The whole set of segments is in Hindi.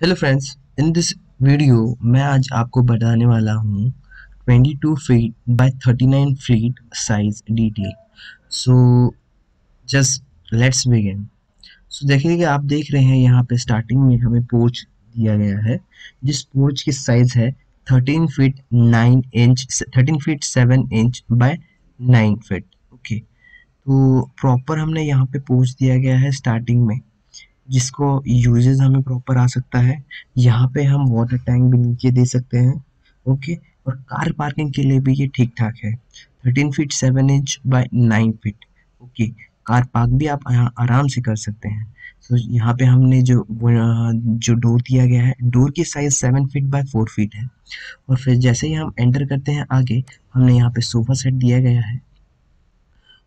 Hello friends in this video मैं आज आपको बताने वाला हूँ 22 feet by 39 feet size detail so just let's begin so देखिए कि आप देख रहे हैं यहाँ पे स्टार्टिंग में हमें पोर्च दिया गया है। जिस पोर्च की साइज़ है 13 feet 9 inch 13 feet 7 inch by 9 feet okay तो प्रॉपर हमने यहाँ पे पोर्च दिया गया है स्टार्टिंग में। जिसको यूजेस हमें प्रॉपर आ सकता है, यहाँ पे हम वाटर टैंक भी नीचे दे सकते हैं ओके और कार पार्किंग के लिए भी ये ठीक ठाक है। Thirteen feet seven inch by nine feet okay car park भी आप आराम से कर सकते हैं। तो यहाँ पे हमने जो जो डोर दिया गया है डोर की size seven feet by four feet है। और फिर जैसे ही हम एंटर करते हैं आगे, हमने यहाँ पे सोफा सेट दिया गया है।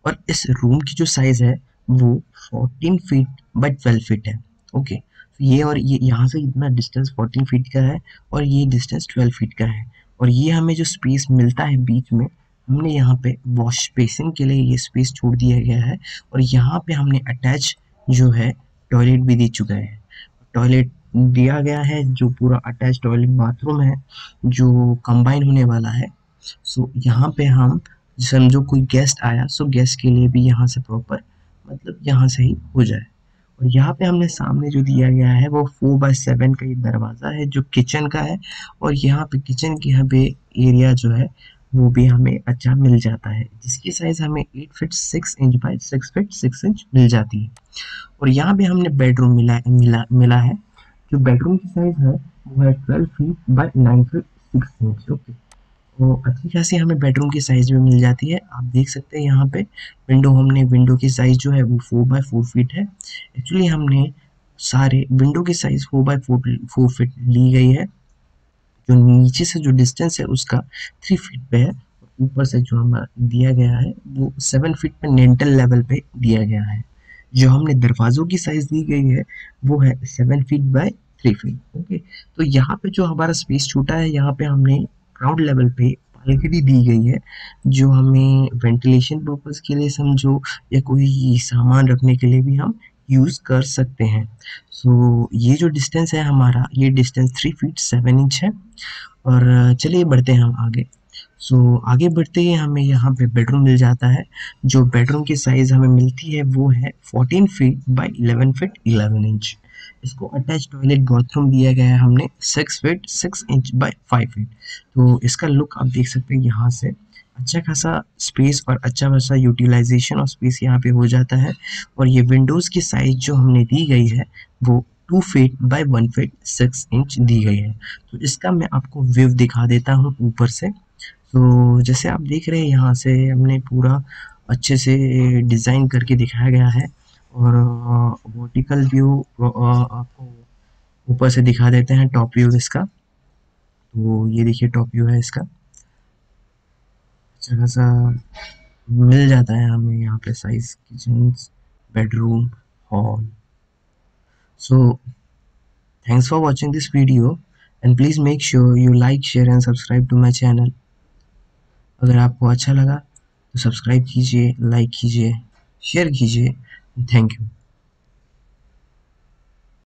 और इस रूम की जो साइज़ है वो 14 फीट बाई 12 फीट है ओके तो ये और ये, यहाँ से इतना डिस्टेंस 14 फीट का है और ये डिस्टेंस 12 फीट का है। और ये हमें जो स्पेस मिलता है बीच में, हमने यहाँ पे वॉश बेसिन के लिए ये स्पेस छोड़ दिया गया है और यहाँ पे हमने अटैच जो है टॉयलेट भी दे चुका है। टॉयलेट दिया गया है जो पूरा अटैच टॉयलेट बाथरूम है, जो कंबाइन होने वाला है। सो यहाँ पे हम समझो कोई गेस्ट आया सो गेस्ट के लिए भी यहाँ से प्रॉपर मतलब यहाँ से ही हो जाए। और यहाँ पे हमने सामने जो दिया गया है, वो फोर बाय सेवन का ये दरवाज़ा है, जो किचन का है। और यहाँ पे किचन की पे एरिया जो है, वो भी हमें अच्छा मिल जाता है, जिसकी साइज़ हमें eight feet six inch by six feet six inch मिल जाती है। और यहाँ पे हमने बेडरूम मिला मिला मिला है। जो बेडरूम की साइज़ है, वो है twelve feet by nine feet six inch okay तो अच्छी खासी हमें बेडरूम की साइज़ भी मिल जाती है। आप देख सकते हैं यहाँ पे विंडो हमने विंडो की साइज़ जो है वो फोर बाय फोर फीट है। एक्चुअली हमने सारे विंडो की size four by four four feet ली गई है। जो नीचे से जो डिस्टेंस है उसका थ्री फीट पे है। ऊपर से जो हमें दिया गया है वो सेवन फीट पे नेंटल लेवल पे दिया गया है। जो हमने दरवाज़ों की साइज़ दी गई है वो है seven feet by three feet okay तो यहाँ पे जो हमारा स्पेस छूटा है, यहाँ पे हमने ग्राउंड लेवल पे बालकनी दी गई है जो हमें वेंटिलेशन पर्पज़ के लिए समझो या कोई सामान रखने के लिए भी हम यूज़ कर सकते हैं। सो so, ये जो डिस्टेंस है हमारा ये distance three feet seven inch है। और चलिए बढ़ते हैं हम आगे। सो so, आगे बढ़ते ही हमें यहाँ पे बेडरूम मिल जाता है जो बेडरूम की साइज़ हमें मिलती है वो है fourteen feet by eleven feet eleven inch इसको अटैच टॉयलेट बाथरूम दिया गया है हमने six feet six inch by five feet तो इसका लुक आप देख सकते हैं यहाँ से अच्छा खासा स्पेस और अच्छा खासा यूटिलाइजेशन ऑफ़ स्पेस यहाँ पे हो जाता है और ये विंडोज़ की साइज़ जो हमने दी गई है, वो two feet by one feet six inch दी गई है। तो इसका मैं आपको व्यू दिखा देता हूँ ऊपर से। तो जैसे आप देख रहे हैं यहाँ से हमने पूरा अच्छे से डिज़ाइन करके दिखाया गया है। और वर्टिकल व्यू आपको ऊपर से दिखा देते हैं टॉप व्यू इसका। तो ये देखिए टॉप व्यू है इसका। अच्छा खासा मिल जाता है हमें यहाँ पे size kitchen bedroom hall so thanks for watching this video and please make sure you like share and subscribe to my channel अगर आपको अच्छा लगा तो सब्सक्राइब कीजिए लाइक कीजिए शेयर कीजिए। Thank you.